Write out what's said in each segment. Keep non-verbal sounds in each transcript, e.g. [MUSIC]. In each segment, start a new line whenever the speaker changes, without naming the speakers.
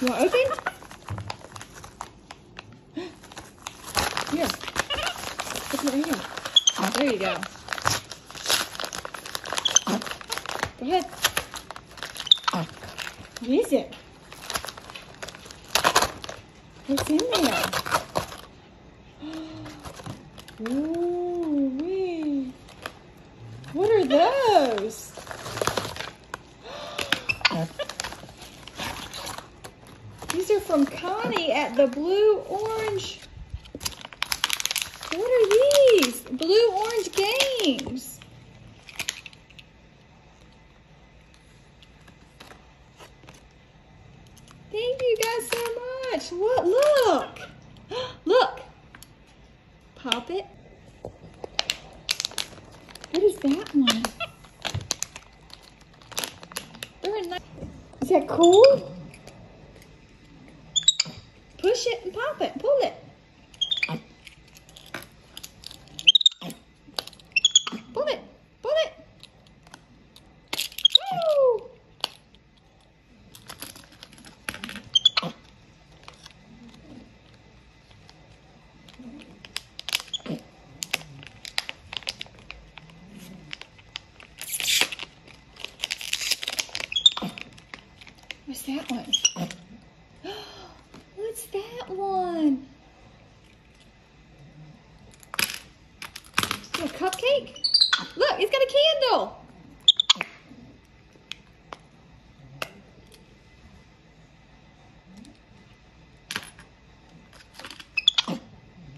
You want to open? Here. Open it right here. There you go. Go ahead. What is it? What's in there? [GASPS] Ooh, wee. What are those? These are from Connie at the Blue Orange. What are these? Blue Orange Games. Thank you guys so much. What? Look. [GASPS] Look. Pop it. What is that one? [LAUGHS] Is that cool? Push it and pop it. Pull it. Pull it. Pull it. Woo! What's that one? [GASPS] [GASPS] What's that one? A cupcake? Look, it's got a candle.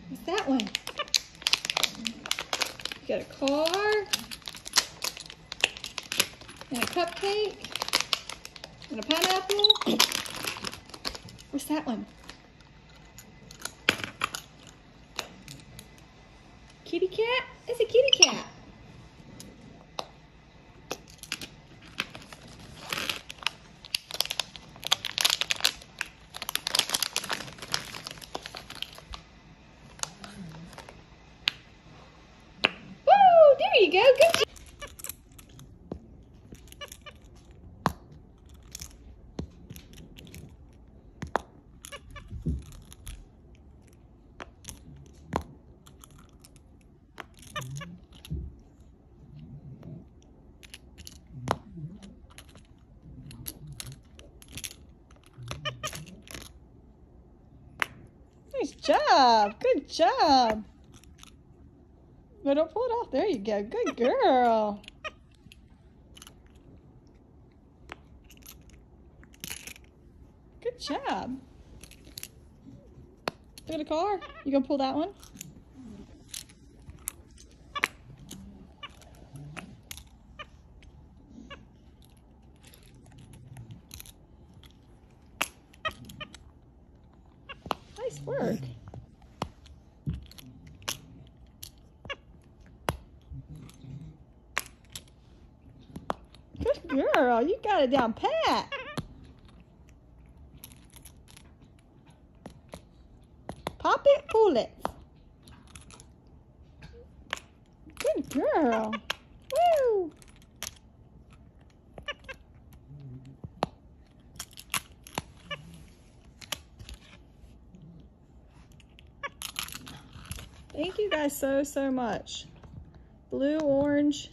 What's that one? You got a car and a cupcake and a pineapple. What's that one? Kitty cat? It's a kitty cat. Woo! There you go. Good job. Nice job. Good job. No, don't pull it off. There you go. Good girl. Good job. Look at the car. You gonna pull that one? Work. Good girl. You got it down pat. Pop it, pull it. Good girl. Woo! Thank you guys so, so much. Blue Orange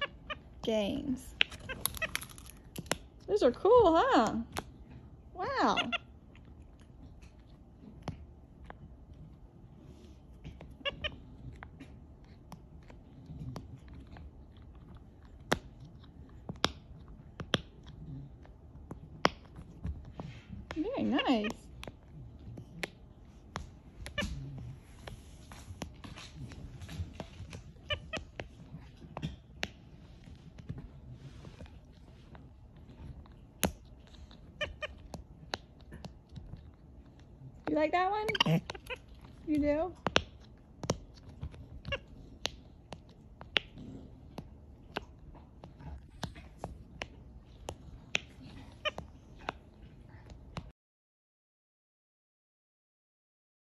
Games. Those are cool, huh? Wow. Very nice. You like that one? Eh. You do?